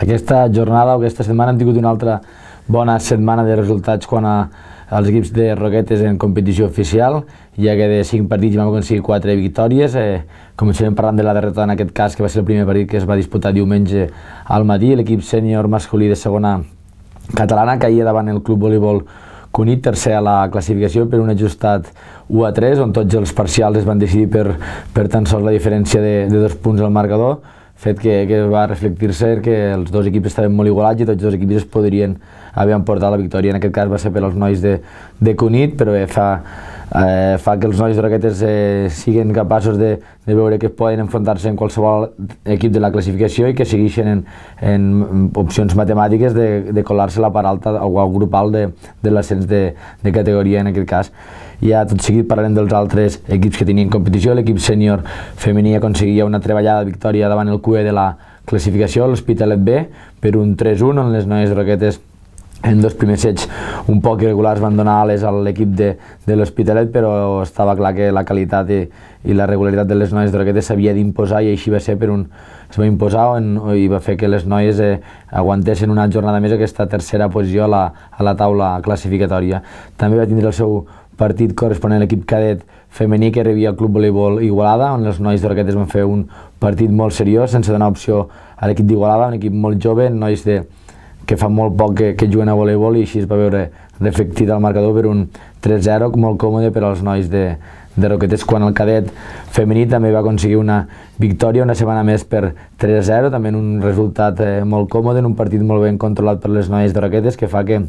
Aquesta jornada o aquesta setmana hem tingut una altra bona setmana de resultats quan a, als equips de Roquetes en competició oficial, ja que de 5 partits vam aconseguir 4 victòries. Eh, començarem parlant de la derrota en aquest cas, que va ser el primer partit que es va disputar diumenge al matí. L'equip sènior masculí de segona catalana caia davant el club voleibol Cunit, tercer a la classificació per un ajustat 1 a 3, on tots els parcials es van decidir per, per tan sols la diferència de, de dos punts al marcador fet que, que va reflectir-se que els dos equips estaven molt igualats i tots els equips es podrien haver emportat la victòria. En aquest cas va ser per als nois de, de Cunit, però bé, fa, eh, fa que els nois de Roquetes eh, siguin capaços de, de veure que poden enfrontar-se en qualsevol equip de la classificació i que segueixen en, en opcions matemàtiques de, de colar-se la part alta o al grup alt de, de l'ascens de, de categoria en aquest cas. Ja tot seguit parlarem dels altres equips que tenien competició. L'equip sènior femení aconseguia una treballada victòria davant el QE de la classificació, l'Hospitalet B, per un 3-1, on les noies roquetes en dos primers sets un poc irregulars van donar ales a l'equip de, de l'Hospitalet, però estava clar que la qualitat i, i la regularitat de les noies de Roquetes s'havia d'imposar i així va ser per un... es va imposar en, i va fer que les noies eh, aguantessin una jornada més aquesta tercera posició a la, a la taula classificatòria. També va tindre el seu partit corresponent a l'equip cadet femení que rebia el Club Voleibol Igualada, on els nois de Roquetes van fer un partit molt seriós, sense donar opció a l'equip d'Igualada, un equip molt jove, nois de, que fa molt poc que, que juguen a voleibol i així es va veure reflectit al marcador per un 3-0 molt còmode per als nois de, de Roquetes quan el cadet femení també va aconseguir una victòria una setmana més per 3-0, també en un resultat eh, molt còmode, en un partit molt ben controlat per les noies de Roquetes que fa que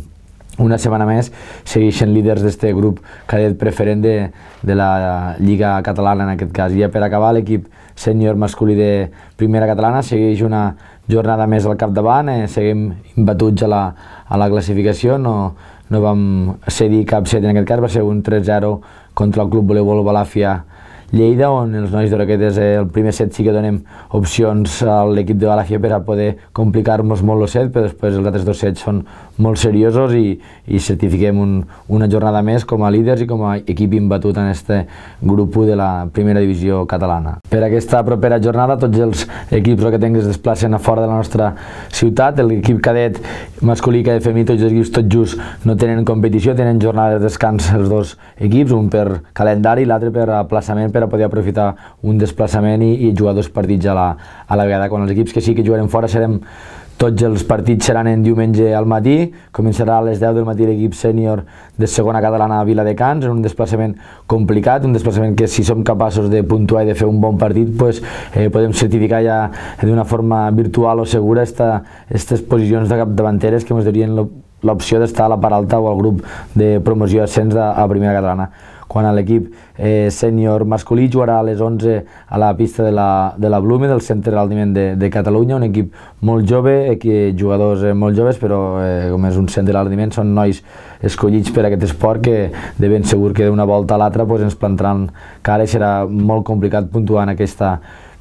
una setmana més segueixen líders d'aquest grup cadet preferent de, de la Lliga Catalana en aquest cas. I ja per acabar, l'equip sènior masculí de Primera Catalana segueix una jornada més al capdavant, eh, seguim imbatuts a la, a la classificació, no, no vam cedir cap set en aquest cas, va ser un 3-0 contra el Club Voleibol Balàfia Lleida, on els nois d'Oroquetes eh, el primer set sí que donem opcions a l'equip de Balàfia per a poder complicar-nos molt el set, però després els altres dos sets són molt seriosos i, i certifiquem un, una jornada més com a líders i com a equip imbatut en este grup de la primera divisió catalana. Per aquesta propera jornada tots els equips roquetencs es desplacen a fora de la nostra ciutat, l'equip cadet masculí i cadet femení, tots equips tot just no tenen competició, tenen jornada de descans els dos equips, un per calendari i l'altre per aplaçament per a poder aprofitar un desplaçament i, i jugar dos partits a la, a la vegada. Quan els equips que sí que jugarem fora serem tots els partits seran en diumenge al matí, començarà a les 10 del matí l'equip sènior de segona catalana a Viladecans, en un desplaçament complicat, un desplaçament que si som capaços de puntuar i de fer un bon partit, pues, eh, podem certificar ja d'una forma virtual o segura aquestes posicions de capdavanteres que ens darien l'opció d'estar a la part alta o al grup de promoció ascens a, a primera catalana. Quan l'equip eh, sènior masculí jugarà a les 11 a la pista de la, de la Blume, del Centre d'Aldiment de, de Catalunya, un equip molt jove, equip, jugadors eh, molt joves, però eh, com és un centre d'aldiment, són nois escollits per aquest esport que de ben segur que d'una volta a l'altra pues, ens plantaran cara i serà molt complicat puntuar en aquesta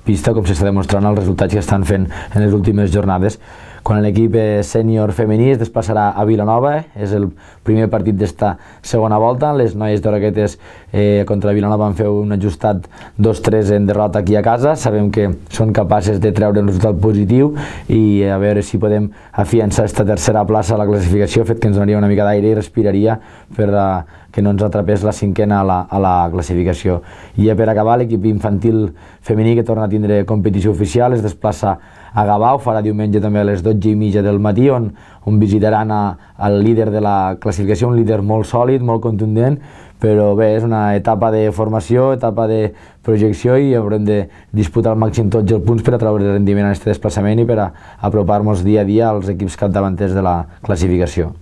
pista com s'està demostrant els resultats que estan fent en les últimes jornades quan l'equip sènior femení es desplaçarà a Vilanova, eh? és el primer partit d'esta segona volta, les noies d'Oroquetes eh, contra Vilanova han fet un ajustat 2-3 en derrota aquí a casa, sabem que són capaces de treure un resultat positiu i a veure si podem afiançar aquesta tercera plaça a la classificació, fet que ens donaria una mica d'aire i respiraria per a, que no ens atrapés la cinquena a la, a la classificació. I ja per acabar, l'equip infantil femení que torna a tindre competició oficial es desplaça a Gavà, ho farà diumenge també a les 12 i mitja del matí, on, on visitaran a, al líder de la classificació, un líder molt sòlid, molt contundent, però bé, és una etapa de formació, etapa de projecció i haurem de disputar al màxim tots els punts per a treure rendiment en aquest desplaçament i per a apropar-nos dia a dia als equips capdavanters de la classificació.